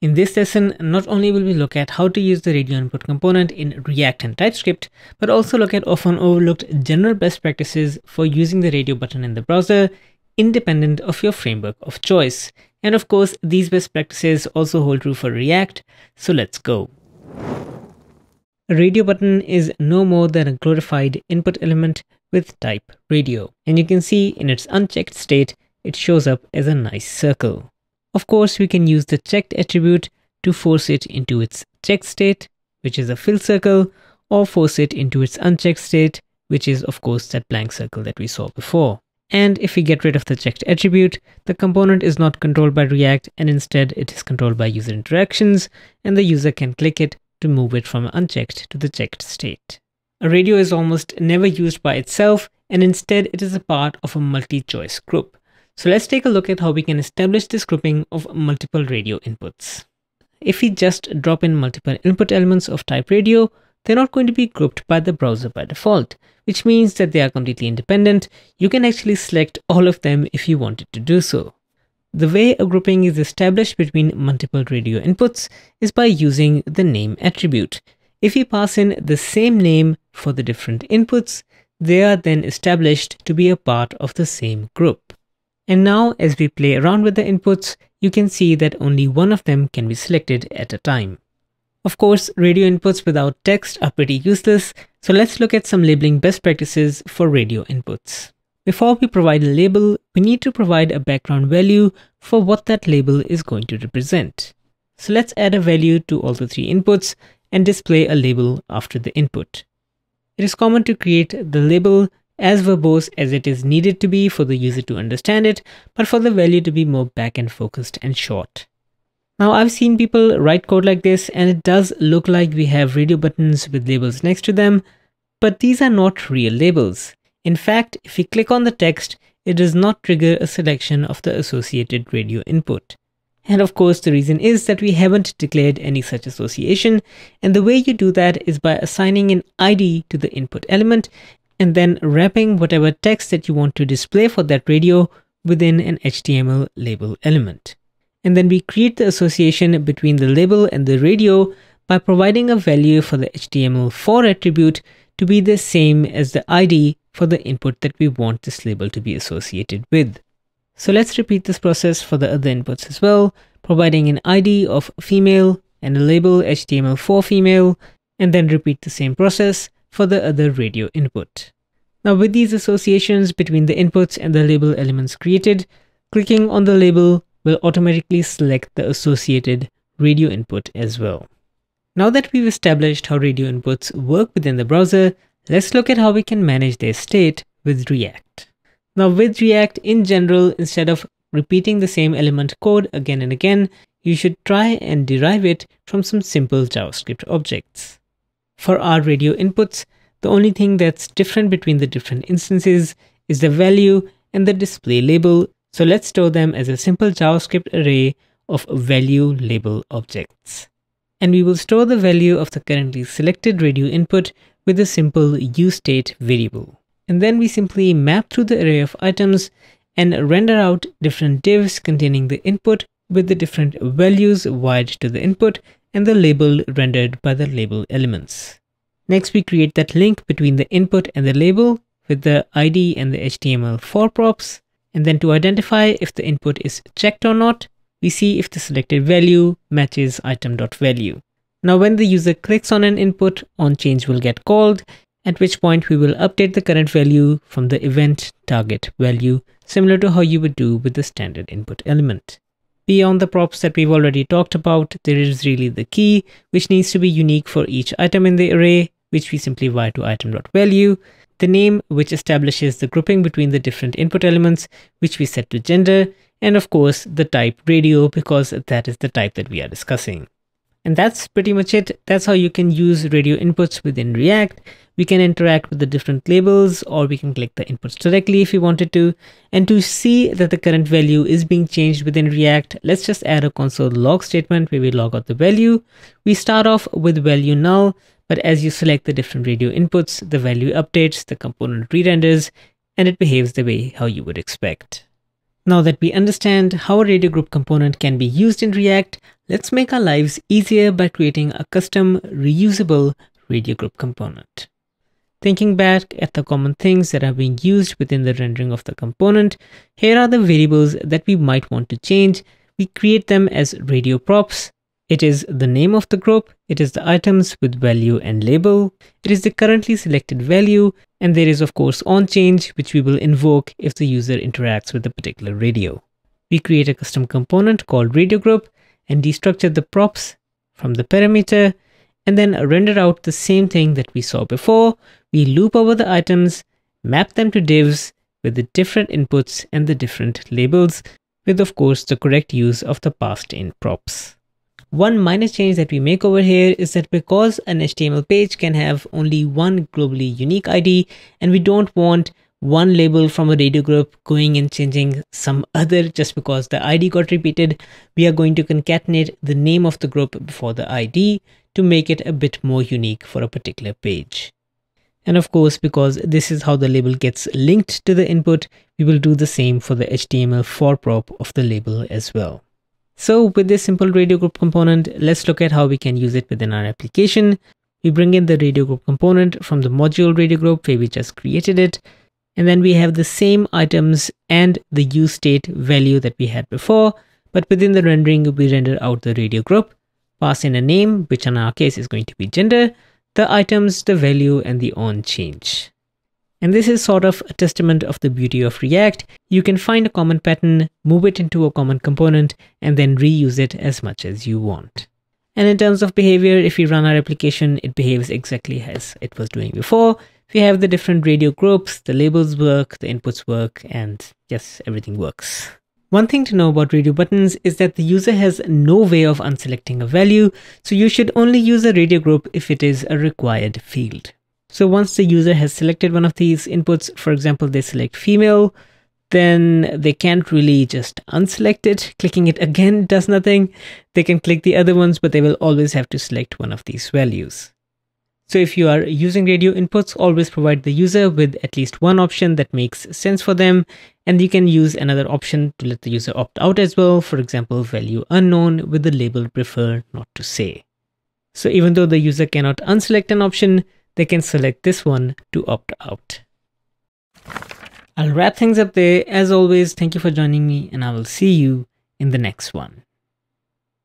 In this lesson, not only will we look at how to use the radio input component in React and TypeScript, but also look at often overlooked general best practices for using the radio button in the browser, independent of your framework of choice. And of course, these best practices also hold true for React, so let's go. A radio button is no more than a glorified input element with type radio. And you can see in its unchecked state, it shows up as a nice circle. Of course, we can use the checked attribute to force it into its checked state, which is a fill circle, or force it into its unchecked state, which is of course that blank circle that we saw before. And if we get rid of the checked attribute, the component is not controlled by React and instead it is controlled by user interactions and the user can click it to move it from unchecked to the checked state. A radio is almost never used by itself and instead it is a part of a multi-choice group. So let's take a look at how we can establish this grouping of multiple radio inputs. If we just drop in multiple input elements of type radio, they're not going to be grouped by the browser by default, which means that they are completely independent. You can actually select all of them if you wanted to do so. The way a grouping is established between multiple radio inputs is by using the name attribute. If you pass in the same name for the different inputs, they are then established to be a part of the same group. And now as we play around with the inputs, you can see that only one of them can be selected at a time. Of course, radio inputs without text are pretty useless, so let's look at some labeling best practices for radio inputs. Before we provide a label, we need to provide a background value for what that label is going to represent. So let's add a value to all the three inputs and display a label after the input. It is common to create the label as verbose as it is needed to be for the user to understand it, but for the value to be more back-end focused and short. Now I've seen people write code like this and it does look like we have radio buttons with labels next to them, but these are not real labels. In fact, if we click on the text, it does not trigger a selection of the associated radio input. And of course, the reason is that we haven't declared any such association. And the way you do that is by assigning an ID to the input element and then wrapping whatever text that you want to display for that radio within an HTML label element. And then we create the association between the label and the radio by providing a value for the htmlFor attribute to be the same as the ID for the input that we want this label to be associated with. So let's repeat this process for the other inputs as well, providing an ID of female and a label htmlFor female, and then repeat the same process for the other radio input. Now with these associations between the inputs and the label elements created, clicking on the label will automatically select the associated radio input as well. Now that we've established how radio inputs work within the browser, let's look at how we can manage their state with React. Now with React in general, instead of repeating the same element code again and again, you should try and derive it from some simple JavaScript objects. For our radio inputs, the only thing that's different between the different instances is the value and the display label. So let's store them as a simple JavaScript array of value label objects. And we will store the value of the currently selected radio input with a simple useState variable. And then we simply map through the array of items and render out different divs containing the input with the different values wired to the input and the label rendered by the label elements. Next, we create that link between the input and the label with the ID and the htmlFor props. And then to identify if the input is checked or not, we see if the selected value matches item.value. Now when the user clicks on an input, onChange will get called, at which point we will update the current value from the event target value, similar to how you would do with the standard input element. Beyond the props that we've already talked about, there is really the key, which needs to be unique for each item in the array, which we simply wire to item.value, the name, which establishes the grouping between the different input elements, which we set to gender, and of course the type radio, because that is the type that we are discussing. And that's pretty much it. That's how you can use radio inputs within React. We can interact with the different labels or we can click the inputs directly if you wanted to. And to see that the current value is being changed within React, let's just add a console log statement where we log out the value. We start off with value null, but as you select the different radio inputs, the value updates, the component re-renders, and it behaves the way how you would expect. Now that we understand how a radio group component can be used in React, let's make our lives easier by creating a custom reusable radio group component. Thinking back at the common things that are being used within the rendering of the component, here are the variables that we might want to change. We create them as radio props. It is the name of the group, it is the items with value and label, it is the currently selected value, and there is of course onChange, which we will invoke if the user interacts with a particular radio. We create a custom component called radio group and destructure the props from the parameter and then render out the same thing that we saw before. We loop over the items, map them to divs with the different inputs and the different labels with of course the correct use of the passed in props. One minor change that we make over here is that because an HTML page can have only one globally unique ID and we don't want one label from a radio group going and changing some other just because the ID got repeated, we are going to concatenate the name of the group before the ID to make it a bit more unique for a particular page. And of course, because this is how the label gets linked to the input, we will do the same for the HTML for prop of the label as well. So with this simple radio group component, let's look at how we can use it within our application. We bring in the radio group component from the module radio group where we just created it. And then we have the same items and the use state value that we had before. But within the rendering, we render out the radio group, pass in a name, which in our case is going to be gender, the items, the value, and the onChange. And this is sort of a testament of the beauty of React. You can find a common pattern, move it into a common component, and then reuse it as much as you want. And in terms of behavior, if we run our application, it behaves exactly as it was doing before. We have the different radio groups, the labels work, the inputs work, and yes, everything works. One thing to know about radio buttons is that the user has no way of unselecting a value, so you should only use a radio group if it is a required field. So once the user has selected one of these inputs, for example, they select female, then they can't really just unselect it. Clicking it again does nothing. They can click the other ones, but they will always have to select one of these values. So if you are using radio inputs, always provide the user with at least one option that makes sense for them. And you can use another option to let the user opt out as well. For example, value unknown with the label prefer not to say. So even though the user cannot unselect an option, they can select this one to opt out. I'll wrap things up there. As always, thank you for joining me and I will see you in the next one.